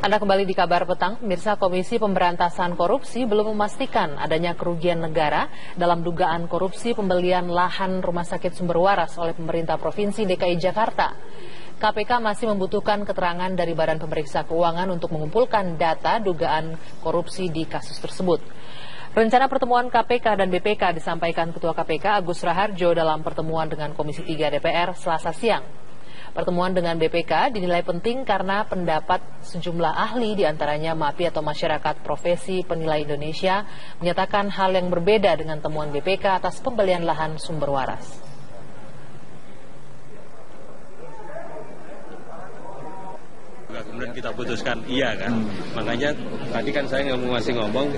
Anda kembali di kabar petang, pemirsa Komisi Pemberantasan Korupsi belum memastikan adanya kerugian negara dalam dugaan korupsi pembelian lahan Rumah Sakit Sumber Waras oleh pemerintah Provinsi DKI Jakarta. KPK masih membutuhkan keterangan dari Badan Pemeriksa Keuangan untuk mengumpulkan data dugaan korupsi di kasus tersebut. Rencana pertemuan KPK dan BPK disampaikan Ketua KPK Agus Raharjo dalam pertemuan dengan Komisi 3 DPR Selasa siang. Pertemuan dengan BPK dinilai penting karena pendapat sejumlah ahli di antaranya MAPI atau Masyarakat Profesi Penilai Indonesia menyatakan hal yang berbeda dengan temuan BPK atas pembelian lahan sumber waras. kemudian kita putuskan iya kan. Hmm. Makanya tadi kan saya masih ngomong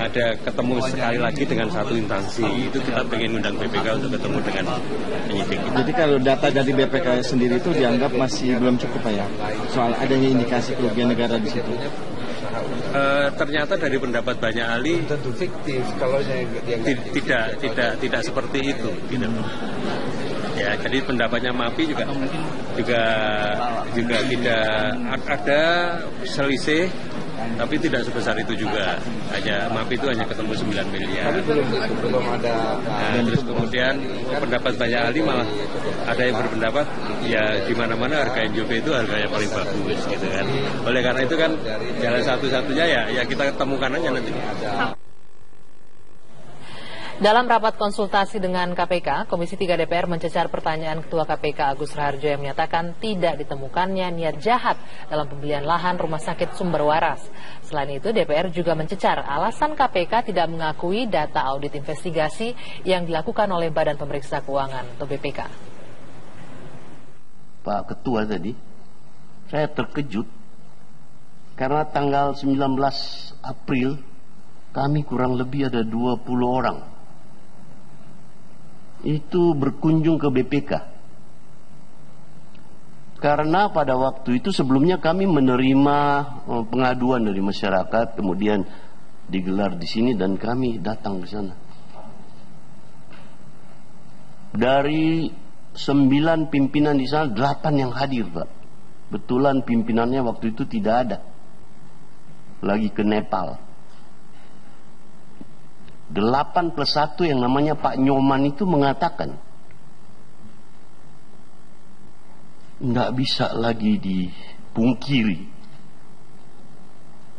ada ketemu sekali lagi dengan satu instansi. Itu kita pengen undang BPK untuk ketemu dengan penyidik. Jadi kalau data dari BPK sendiri itu dianggap masih belum cukup ya? Soal adanya indikasi kerugian negara di situ. Uh, ternyata dari pendapat banyak ahli tentu fiktif kalau tidak tidak tidak seperti itu gitu. Ya jadi pendapatnya MAPI juga juga juga tidak ada selisih tapi tidak sebesar itu juga. Hanya MAPI itu hanya ketemu 9 miliar. Tapi belum belum ada nah, terus kemudian pendapat banyak ahli malah ada yang berpendapat ya di mana mana harga NJP itu harga yang paling bagus gitu kan. Oleh karena itu kan jalan satu-satunya ya ya kita temukan aja nanti dalam rapat konsultasi dengan KPK, Komisi 3 DPR mencecar pertanyaan Ketua KPK Agus Raharjo yang menyatakan tidak ditemukannya niat jahat dalam pembelian lahan rumah sakit sumber waras. Selain itu, DPR juga mencecar alasan KPK tidak mengakui data audit investigasi yang dilakukan oleh Badan Pemeriksa Keuangan atau BPK. Pak Ketua tadi, saya terkejut karena tanggal 19 April kami kurang lebih ada 20 orang itu berkunjung ke BPK. Karena pada waktu itu sebelumnya kami menerima eh, pengaduan dari masyarakat, kemudian digelar di sini dan kami datang ke sana. Dari sembilan pimpinan di sana, delapan yang hadir, Pak. Betulan pimpinannya waktu itu tidak ada. Lagi ke Nepal. Delapan plus satu yang namanya Pak Nyoman itu mengatakan nggak bisa lagi dipungkiri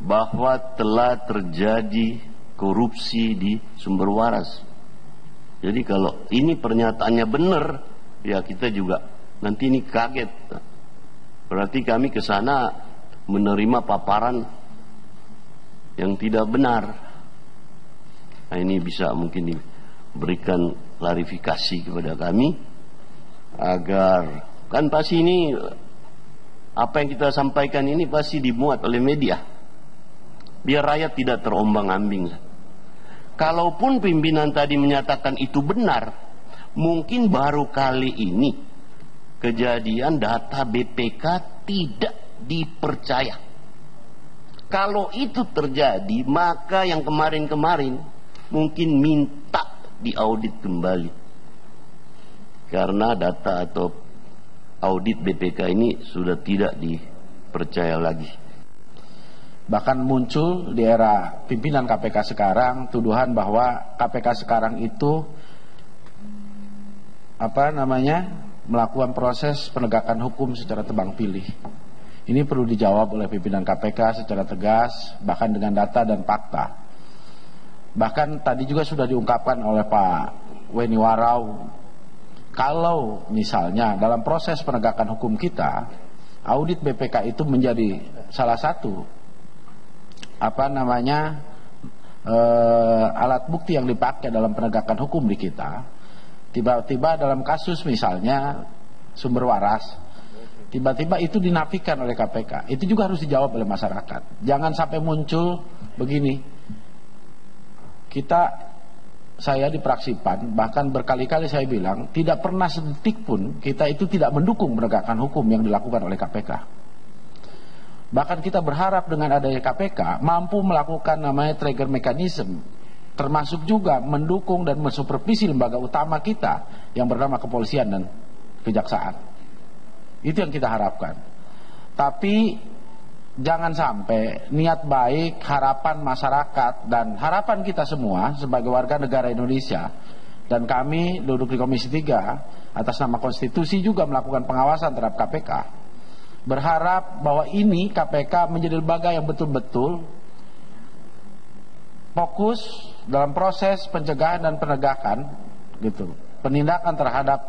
bahwa telah terjadi korupsi di sumber waras. Jadi kalau ini pernyataannya benar, ya kita juga nanti ini kaget. Berarti kami ke sana menerima paparan yang tidak benar. Nah, ini bisa mungkin diberikan klarifikasi kepada kami agar kan pasti ini apa yang kita sampaikan ini pasti dimuat oleh media biar rakyat tidak terombang-ambing. Kalaupun pimpinan tadi menyatakan itu benar, mungkin baru kali ini kejadian data BPK tidak dipercaya. Kalau itu terjadi, maka yang kemarin-kemarin mungkin minta diaudit kembali. Karena data atau audit BPK ini sudah tidak dipercaya lagi. Bahkan muncul di era pimpinan KPK sekarang tuduhan bahwa KPK sekarang itu apa namanya melakukan proses penegakan hukum secara tebang pilih. Ini perlu dijawab oleh pimpinan KPK secara tegas, bahkan dengan data dan fakta. Bahkan tadi juga sudah diungkapkan oleh Pak Weni Warau, kalau misalnya dalam proses penegakan hukum kita, audit BPK itu menjadi salah satu apa namanya eh, alat bukti yang dipakai dalam penegakan hukum di kita. Tiba-tiba dalam kasus misalnya sumber waras, tiba-tiba itu dinafikan oleh KPK. Itu juga harus dijawab oleh masyarakat. Jangan sampai muncul begini kita saya di Praksipan bahkan berkali-kali saya bilang tidak pernah sedetik pun kita itu tidak mendukung penegakan hukum yang dilakukan oleh KPK. Bahkan kita berharap dengan adanya KPK mampu melakukan namanya trigger mechanism termasuk juga mendukung dan mensupervisi lembaga utama kita yang bernama kepolisian dan kejaksaan. Itu yang kita harapkan. Tapi jangan sampai niat baik, harapan masyarakat dan harapan kita semua sebagai warga negara Indonesia dan kami duduk di Komisi 3 atas nama konstitusi juga melakukan pengawasan terhadap KPK. Berharap bahwa ini KPK menjadi lembaga yang betul-betul fokus dalam proses pencegahan dan penegakan gitu. Penindakan terhadap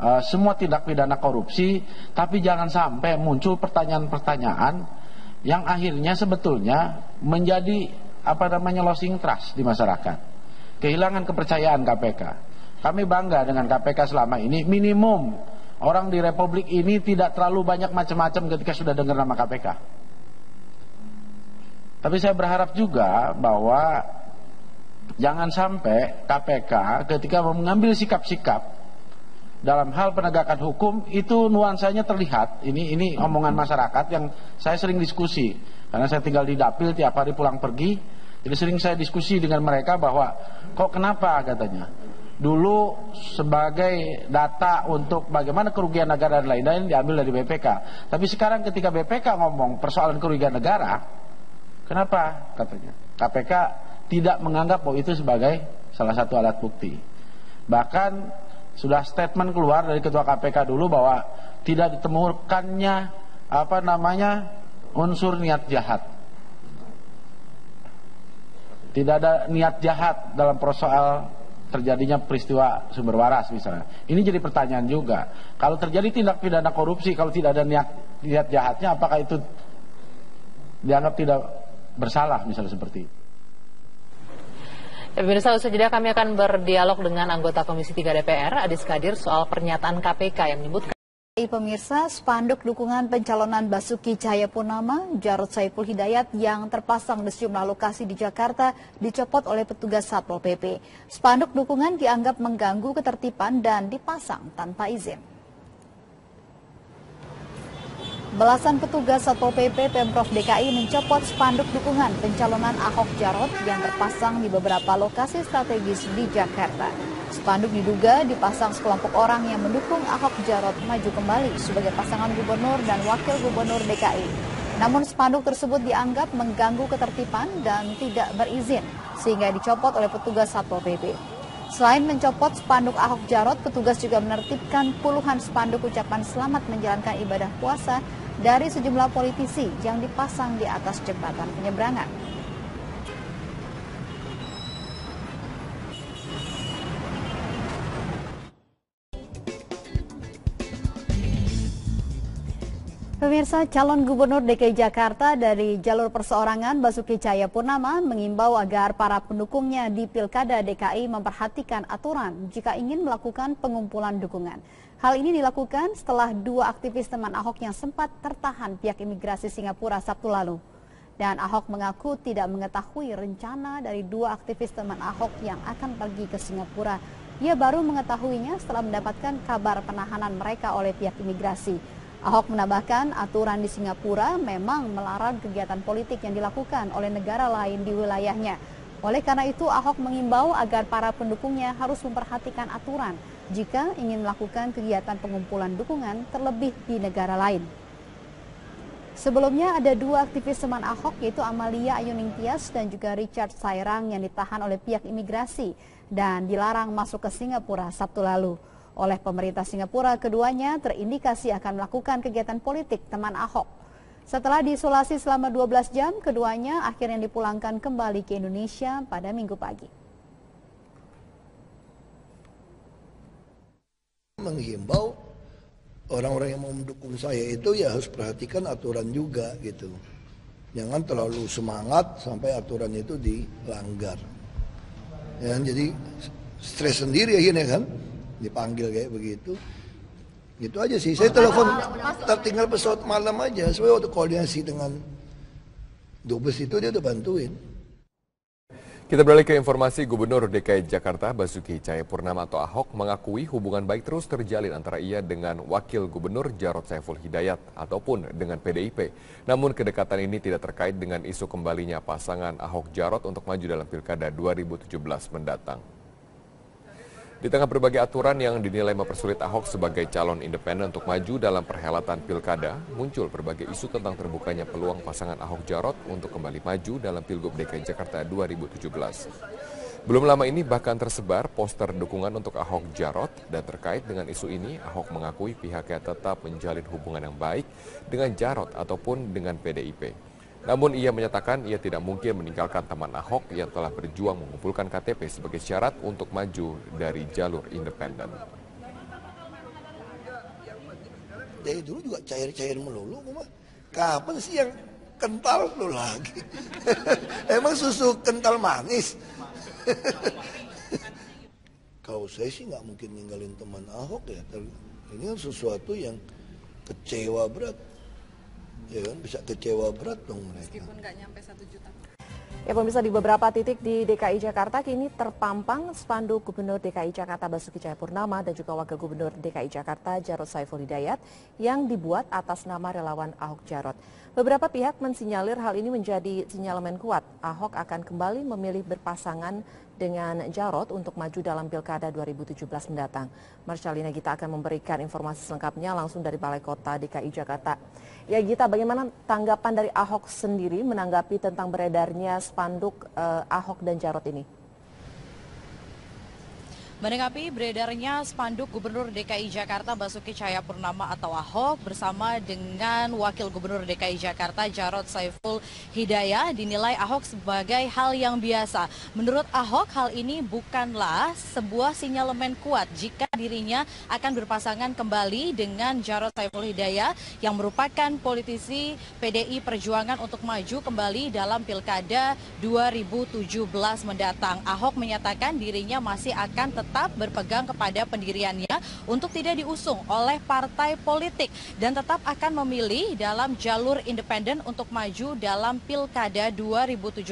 uh, semua tindak pidana korupsi, tapi jangan sampai muncul pertanyaan-pertanyaan yang akhirnya sebetulnya menjadi apa namanya losing trust di masyarakat. Kehilangan kepercayaan KPK. Kami bangga dengan KPK selama ini minimum orang di Republik ini tidak terlalu banyak macam-macam ketika sudah dengar nama KPK. Tapi saya berharap juga bahwa jangan sampai KPK ketika mengambil sikap-sikap dalam hal penegakan hukum itu nuansanya terlihat. Ini ini omongan masyarakat yang saya sering diskusi karena saya tinggal di dapil tiap hari pulang pergi. Jadi sering saya diskusi dengan mereka bahwa kok kenapa katanya. Dulu sebagai data untuk bagaimana kerugian negara dan lain-lain diambil dari BPK. Tapi sekarang ketika BPK ngomong persoalan kerugian negara, kenapa katanya? KPK tidak menganggap bahwa itu sebagai salah satu alat bukti. Bahkan sudah statement keluar dari ketua KPK dulu bahwa tidak ditemukannya apa namanya unsur niat jahat. Tidak ada niat jahat dalam persoal terjadinya peristiwa sumber waras misalnya. Ini jadi pertanyaan juga. Kalau terjadi tindak pidana korupsi, kalau tidak ada niat niat jahatnya, apakah itu dianggap tidak bersalah misalnya seperti itu? Pemirsa, usai jeda kami akan berdialog dengan anggota Komisi 3 DPR, Adis Kadir, soal pernyataan KPK yang menyebutkan Pemirsa, spanduk dukungan pencalonan Basuki Cahayapurnama, Jarod Saiful Hidayat yang terpasang di sejumlah lokasi di Jakarta dicopot oleh petugas Satpol PP. Spanduk dukungan dianggap mengganggu ketertiban dan dipasang tanpa izin. Belasan petugas Satpol PP Pemprov DKI mencopot spanduk dukungan pencalonan Ahok Jarot yang terpasang di beberapa lokasi strategis di Jakarta. Spanduk diduga dipasang sekelompok orang yang mendukung Ahok Jarot maju kembali sebagai pasangan gubernur dan wakil gubernur DKI. Namun spanduk tersebut dianggap mengganggu ketertiban dan tidak berizin sehingga dicopot oleh petugas Satpol PP. Selain mencopot spanduk Ahok Jarot, petugas juga menertibkan puluhan spanduk ucapan selamat menjalankan ibadah puasa dari sejumlah politisi yang dipasang di atas jembatan penyeberangan. Pemirsa calon gubernur DKI Jakarta dari jalur perseorangan Basuki Cahaya Purnama mengimbau agar para pendukungnya di Pilkada DKI memperhatikan aturan jika ingin melakukan pengumpulan dukungan. Hal ini dilakukan setelah dua aktivis teman Ahok yang sempat tertahan pihak imigrasi Singapura Sabtu lalu. Dan Ahok mengaku tidak mengetahui rencana dari dua aktivis teman Ahok yang akan pergi ke Singapura. Ia baru mengetahuinya setelah mendapatkan kabar penahanan mereka oleh pihak imigrasi. Ahok menambahkan aturan di Singapura memang melarang kegiatan politik yang dilakukan oleh negara lain di wilayahnya. Oleh karena itu, Ahok mengimbau agar para pendukungnya harus memperhatikan aturan jika ingin melakukan kegiatan pengumpulan dukungan terlebih di negara lain. Sebelumnya ada dua aktivis teman Ahok yaitu Amalia Ayuningtias dan juga Richard Sairang yang ditahan oleh pihak imigrasi dan dilarang masuk ke Singapura Sabtu lalu. Oleh pemerintah Singapura, keduanya terindikasi akan melakukan kegiatan politik teman Ahok. Setelah diisolasi selama 12 jam, keduanya akhirnya dipulangkan kembali ke Indonesia pada minggu pagi. Menghimbau orang-orang yang mau mendukung saya itu ya harus perhatikan aturan juga gitu. Jangan terlalu semangat sampai aturan itu dilanggar. Ya, jadi stres sendiri akhirnya kan dipanggil kayak begitu. Itu aja sih. Saya telepon tertinggal pesawat malam aja. Saya waktu koordinasi dengan dubes itu dia udah bantuin. Kita beralih ke informasi Gubernur DKI Jakarta Basuki Cahayapurnama atau Ahok mengakui hubungan baik terus terjalin antara ia dengan Wakil Gubernur Jarod Saiful Hidayat ataupun dengan PDIP. Namun kedekatan ini tidak terkait dengan isu kembalinya pasangan Ahok Jarod untuk maju dalam Pilkada 2017 mendatang. Di tengah berbagai aturan yang dinilai mempersulit Ahok sebagai calon independen untuk maju dalam perhelatan pilkada, muncul berbagai isu tentang terbukanya peluang pasangan Ahok Jarot untuk kembali maju dalam Pilgub DKI Jakarta 2017. Belum lama ini bahkan tersebar poster dukungan untuk Ahok Jarot dan terkait dengan isu ini Ahok mengakui pihaknya tetap menjalin hubungan yang baik dengan Jarot ataupun dengan PDIP. Namun ia menyatakan ia tidak mungkin meninggalkan teman Ahok yang telah berjuang mengumpulkan KTP sebagai syarat untuk maju dari jalur independen. Dari dulu juga cair-cair melulu. Kapan sih yang kental lu lagi? Emang susu kental manis? Kalau saya sih nggak mungkin ninggalin teman Ahok ya. Ini kan sesuatu yang kecewa berat ya kan bisa kecewa berat dong mereka. Meskipun nggak nyampe satu juta. Ya pemirsa di beberapa titik di DKI Jakarta kini terpampang spanduk Gubernur DKI Jakarta Basuki Cahayapurnama dan juga Wakil Gubernur DKI Jakarta Jarod Saiful Hidayat yang dibuat atas nama relawan Ahok Jarot. Beberapa pihak mensinyalir hal ini menjadi sinyalemen kuat Ahok akan kembali memilih berpasangan dengan Jarot untuk maju dalam Pilkada 2017 mendatang. Marcelina Gita akan memberikan informasi selengkapnya langsung dari Balai Kota DKI Jakarta. Ya Gita, bagaimana tanggapan dari Ahok sendiri menanggapi tentang beredarnya spanduk eh, Ahok dan Jarot ini? Menanggapi beredarnya spanduk Gubernur DKI Jakarta Basuki Cahayapurnama atau Ahok bersama dengan Wakil Gubernur DKI Jakarta Jarod Saiful Hidayah dinilai Ahok sebagai hal yang biasa. Menurut Ahok hal ini bukanlah sebuah sinyalemen kuat jika dirinya akan berpasangan kembali dengan Jarod Saiful Hidayah yang merupakan politisi PDI Perjuangan untuk maju kembali dalam Pilkada 2017 mendatang. Ahok menyatakan dirinya masih akan tetap berpegang kepada pendiriannya untuk tidak diusung oleh partai politik dan tetap akan memilih dalam jalur independen untuk maju dalam Pilkada 2017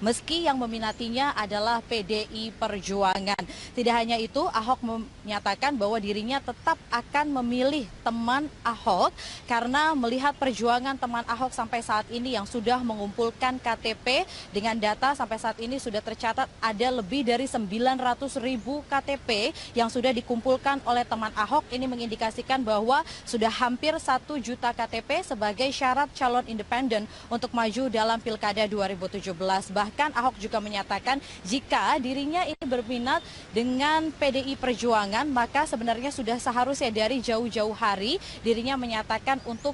meski yang meminatinya adalah PDI Perjuangan. Tidak hanya itu, Ahok menyatakan bahwa dirinya tetap akan memilih teman Ahok karena melihat perjuangan teman Ahok sampai saat ini yang sudah mengumpulkan KTP dengan data sampai saat ini sudah tercatat ada lebih dari 900 ribu KTP yang sudah dikumpulkan oleh teman Ahok ini mengindikasikan bahwa sudah hampir satu juta KTP sebagai syarat calon independen untuk maju dalam Pilkada 2017. Bahkan Ahok juga menyatakan jika dirinya ini berminat dengan PDI Perjuangan maka sebenarnya sudah seharusnya dari jauh-jauh hari dirinya menyatakan untuk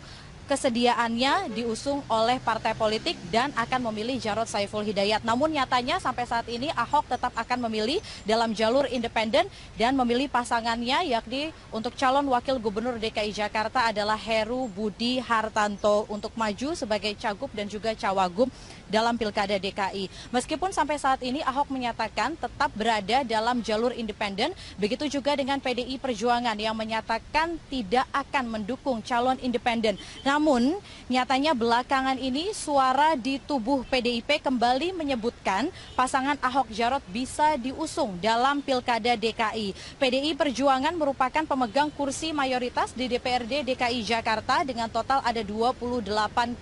kesediaannya diusung oleh partai politik dan akan memilih Jarod Saiful Hidayat. Namun nyatanya sampai saat ini Ahok tetap akan memilih dalam jalur independen dan memilih pasangannya yakni untuk calon wakil gubernur DKI Jakarta adalah Heru Budi Hartanto untuk maju sebagai cagup dan juga cawagup dalam Pilkada DKI. Meskipun sampai saat ini Ahok menyatakan tetap berada dalam jalur independen, begitu juga dengan PDI Perjuangan yang menyatakan tidak akan mendukung calon independen. Namun, nyatanya belakangan ini suara di tubuh PDIP kembali menyebutkan pasangan Ahok Jarot bisa diusung dalam Pilkada DKI. PDI Perjuangan merupakan pemegang kursi mayoritas di DPRD DKI Jakarta dengan total ada 28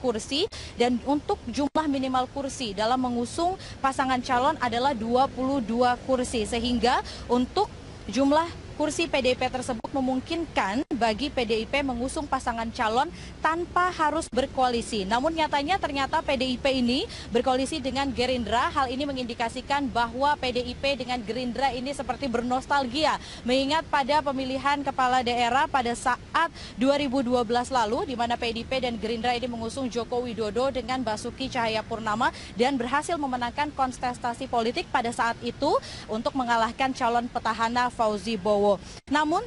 kursi dan untuk jumlah minimal kursi dalam mengusung pasangan calon adalah 22 kursi sehingga untuk jumlah kursi PDIP tersebut memungkinkan bagi PDIP mengusung pasangan calon tanpa harus berkoalisi. Namun nyatanya ternyata PDIP ini berkoalisi dengan Gerindra. Hal ini mengindikasikan bahwa PDIP dengan Gerindra ini seperti bernostalgia mengingat pada pemilihan kepala daerah pada saat 2012 lalu di mana PDIP dan Gerindra ini mengusung Joko Widodo dengan Basuki Cahayapurnama dan berhasil memenangkan kontestasi politik pada saat itu untuk mengalahkan calon petahana Fauzi Bowo. Namun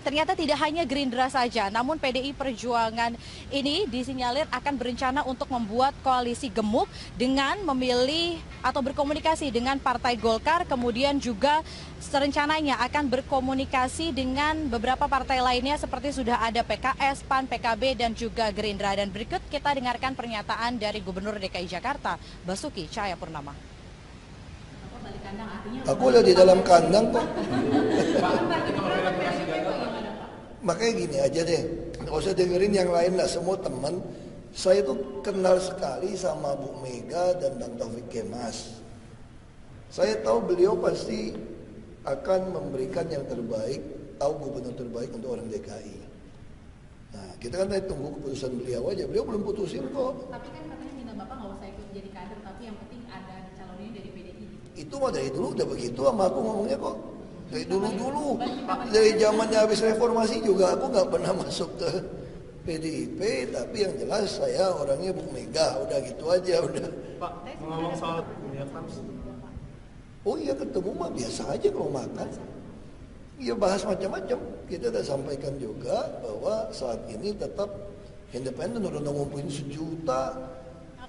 ternyata tidak hanya Gerindra saja, namun PDI Perjuangan ini disinyalir akan berencana untuk membuat koalisi gemuk dengan memilih atau berkomunikasi dengan Partai Golkar, kemudian juga serencananya akan berkomunikasi dengan beberapa partai lainnya seperti sudah ada PKS, PAN, PKB, dan juga Gerindra. Dan berikut kita dengarkan pernyataan dari Gubernur DKI Jakarta, Basuki Cahayapurnama. Aku udah di dalam kandang kok. Makanya gini aja deh, nggak usah dengerin yang lain lah, semua teman. Saya tuh kenal sekali sama Bu Mega dan Bang Taufik Kemas. Saya tahu beliau pasti akan memberikan yang terbaik, tahu gubernur terbaik untuk orang DKI. Nah, kita kan tadi tunggu keputusan beliau aja. Beliau belum putusin kok. Tapi kan katanya minta Bapak nggak usah ikut jadi kader, tapi yang penting ada calonnya dari PDI. Itu mah dari dulu udah begitu sama aku ngomongnya kok. Dari dulu-dulu. Dari zamannya habis reformasi juga aku nggak pernah masuk ke PDIP, tapi yang jelas saya orangnya Bu Mega, udah gitu aja udah. Pak, ngomong soal Oh iya ketemu mah biasa aja kalau makan. Iya bahas macam-macam. Kita udah sampaikan juga bahwa saat ini tetap independen udah ngumpulin sejuta.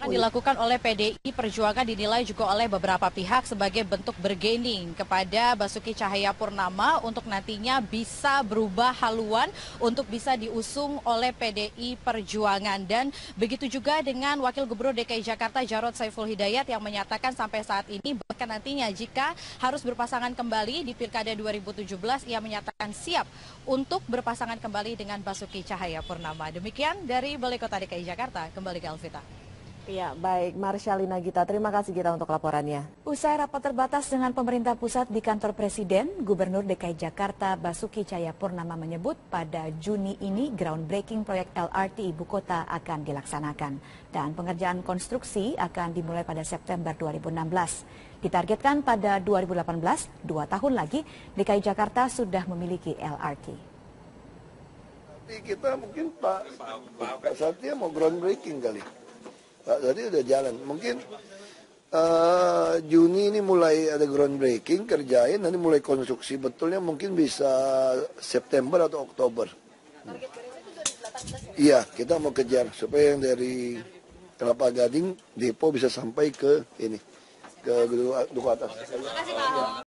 Akan dilakukan oleh PDI Perjuangan dinilai juga oleh beberapa pihak sebagai bentuk bergaining kepada Basuki Cahaya Purnama untuk nantinya bisa berubah haluan untuk bisa diusung oleh PDI Perjuangan dan begitu juga dengan Wakil Gubernur DKI Jakarta Jarod Saiful Hidayat yang menyatakan sampai saat ini bahkan nantinya jika harus berpasangan kembali di Pilkada 2017 ia menyatakan siap untuk berpasangan kembali dengan Basuki Cahaya Purnama. Demikian dari Balai Kota DKI Jakarta, kembali ke Alvita. Ya, baik. Marsyalina Gita, terima kasih Gita untuk laporannya. Usai rapat terbatas dengan pemerintah pusat di kantor Presiden, Gubernur DKI Jakarta Basuki Cahayapurnama menyebut pada Juni ini groundbreaking proyek LRT Ibu Kota akan dilaksanakan dan pengerjaan konstruksi akan dimulai pada September 2016. Ditargetkan pada 2018, dua tahun lagi, DKI Jakarta sudah memiliki LRT. Nanti kita mungkin Pak, Pak Satya mau groundbreaking kali. Pak Satya udah jalan. Mungkin eh, Juni ini mulai ada groundbreaking, kerjain, nanti mulai konstruksi. Betulnya mungkin bisa September atau Oktober. Iya, kita mau kejar supaya yang dari Kelapa Gading, Depo bisa sampai ke ini, ke Duku Atas.